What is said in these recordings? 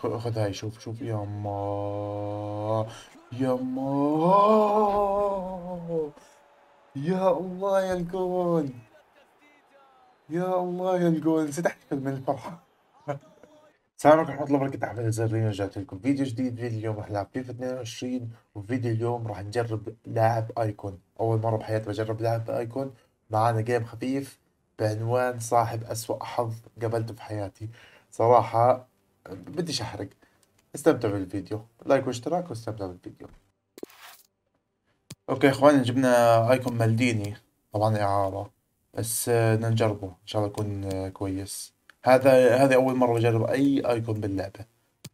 خذ هاي شوف شوف. يا ما يا ما. يا الله يا الجول يا الله يا الجول نسيت احتفل من الفرحة. السلام عليكم ورحمة الله وبركاته أحمد الزرين رجعت لكم فيديو جديد. فيديو اليوم رح نلعب فيفا 22 وفيديو اليوم رح نجرب لاعب أيكون. أول مرة بحياتي بجرب لاعب icon. معانا game خفيف بعنوان صاحب أسوأ حظ قابلته في حياتي. صراحة بديش أحرق. استمتعوا بالفيديو. like واشتراك واستمتعوا بالفيديو. okay إخواني جبنا icon مالديني. طبعا إعارة. بس بدنا نجربه. إن شاء الله يكون كويس. هذا هذه أول مرة بجرب أي icon باللعبة.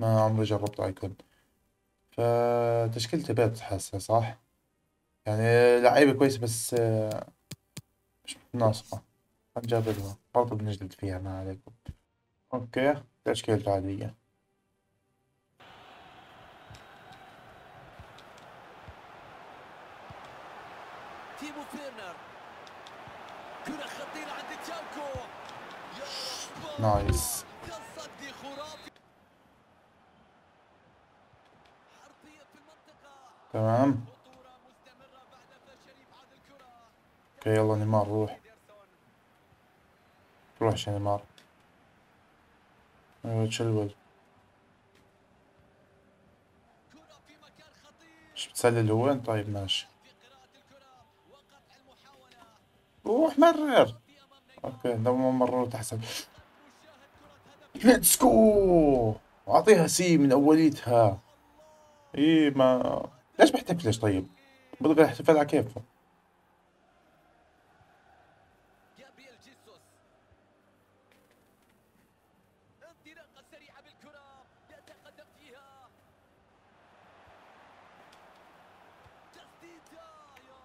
ما عمري جربت icon. فتشكيلتي بيت حاسة صح؟ يعني لعيبة كويسة بس مش متناسقة هنجربها برضه بنجلد فيها ما عليكم. okay. تشكيلته عادية تيمو فيرنر كرة خطيرة عند تشاوكو nice تصدي خرافي حرفيا في المنطقة تمام. okay يلا نيمار روح. روح عشان نيمار. تشلول مش بتسلل هو طيب ماشي. روح مرر. okay لو مررت احسن let's go أعطيها سي من أوليتها. إيه ما ليش بحتفلش طيب؟ بضل يحتفل على كيفه.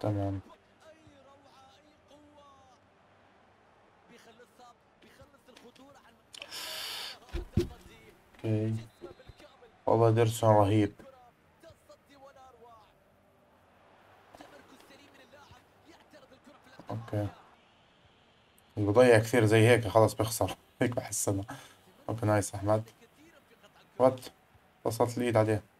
تمام. okay. والله إيدرسون رهيب. okay. اللي بضيع كثير زي هيك خلاص بيخسر. هيك بحس أنا. okay nice أحمد. what؟ وصلت الإيد عليه.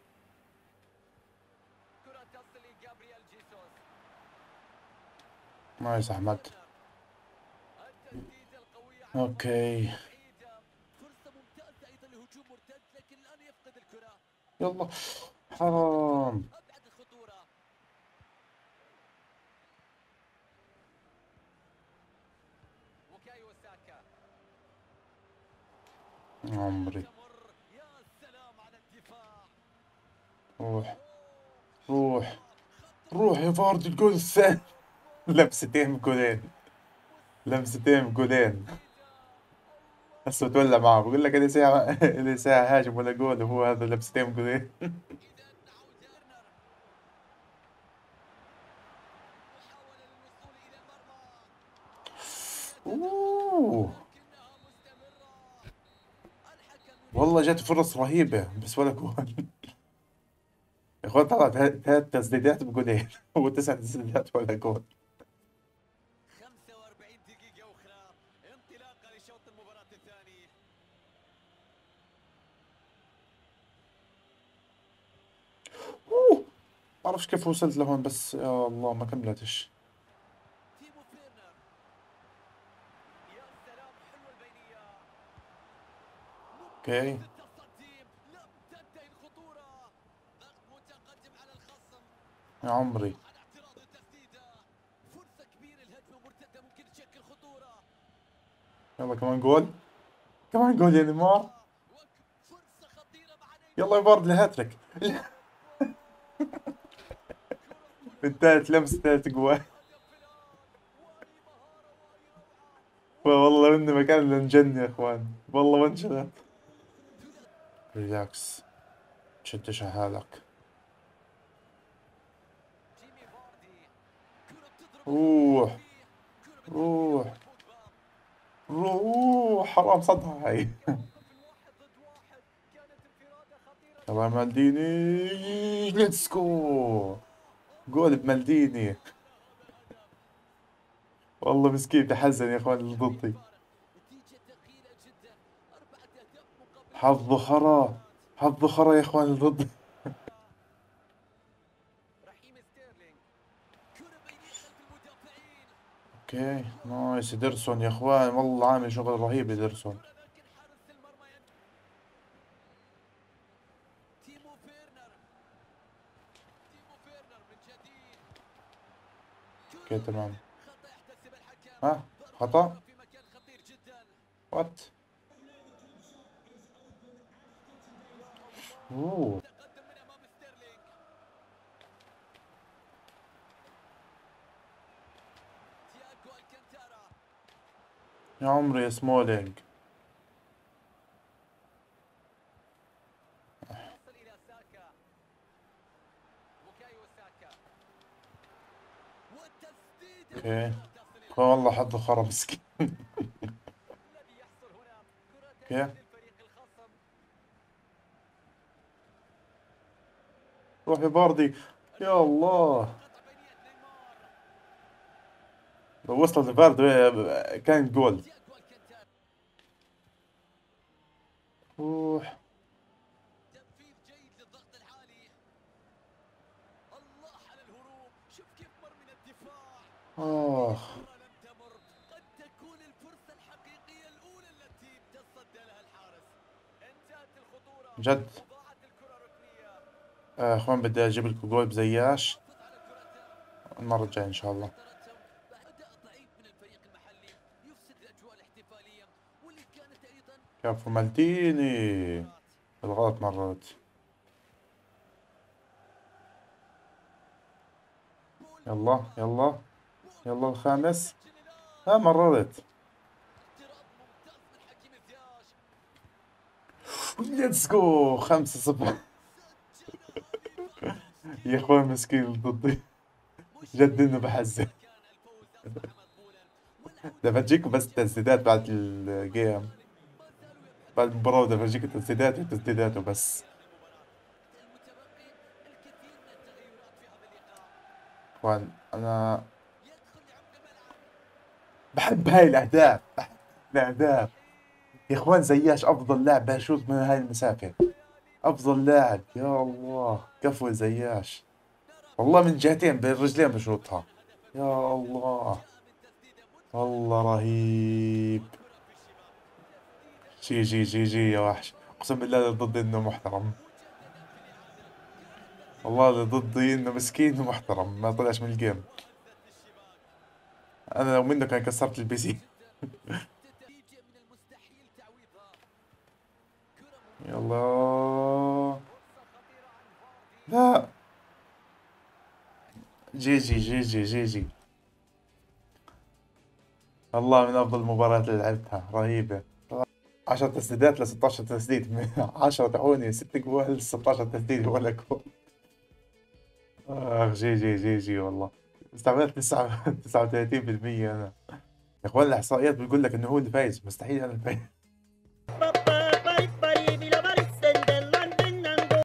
nice احمد أوكي يلا. حرام. عمري. روح. روح. روح يا فارد الجول الثاني لمستين جولين لمستين جولين هسه بتولع معه. بقول لك اللي ساعة اللي ساعة هاجم ولا جول وهو هذا لمستين جولين أوه. والله جات فرص رهيبة بس ولا جول. يا أخوان طلع ثلاث تسديدات بجولين وتسع تسديدات ولا جول. بعرفش كيف وصلت لهون بس يا الله ما كملتش. okay. يا عمري. يلا كمان جول. كمان جول يا نيمار. يلا يا بارد لهاتريك انتهت لمسة ثلاث جوال. والله من مكان لنجن يا إخوان. والله ما انشلت relax. تشدش حالك روح. روح. روح حرام صدها هاي. يلا مالديني let's go جول بمالديني. والله مسكين تحزن يا إخوان اللي ضدي. حظه خرا حظه خرا يا إخوان ضد okay. nice. ديرسون يا إخوان. والله عامل شغل رهيب ديرسون أوكي تمام. ها؟ خطأ؟ وات أوه. يا عمري سمولينج. okay. والله حظه خرا مسكين. أوكي. روح يا باردي. يا الله. لو وصلت لباردي كان جول. الخطورة جد. آه، أخوان بدي أجيب لكم جول بزياش. المرة الجاية إن شاء الله. كفو مالديني الغلط مرات يلا يلا. يلا الخامس. ها مررت. let's go خمسة صفر. يا اخوان مسكين ضدي. جد انه بحزن بدي افرجيكم بس التسديدات بعد ال game بعد المباراة بدي افرجيكم التسديدات وتسديداته بس اخوان أنا بحب هاي الأهداف بحب الأهداف. يا إخوان زياش أفضل لاعب بشوط من هاي المسافة. أفضل لاعب يا الله. كفو زياش. والله من جهتين بين الرجلين بشوطها. يا الله. والله رهيب. GG GG يا وحش. أقسم بالله ضدي إنه محترم. والله اللي ضدي إنه مسكين ومحترم ما طلعش من ال game. أنا لو منه كان كسرت ال PC يلا. لا. جي جي جي جي جي جي. والله من أفضل المباريات اللي لعبتها. رهيبة. 10 تسديدات ل 16 تسديد. 10 تعوني 6 جوال 16 تسديد ولا جول. اخ GG GG والله. استعملت 39% أنا. يا إخوان الإحصائيات بتقول لك إنه هو اللي فايز مستحيل أنا الفايز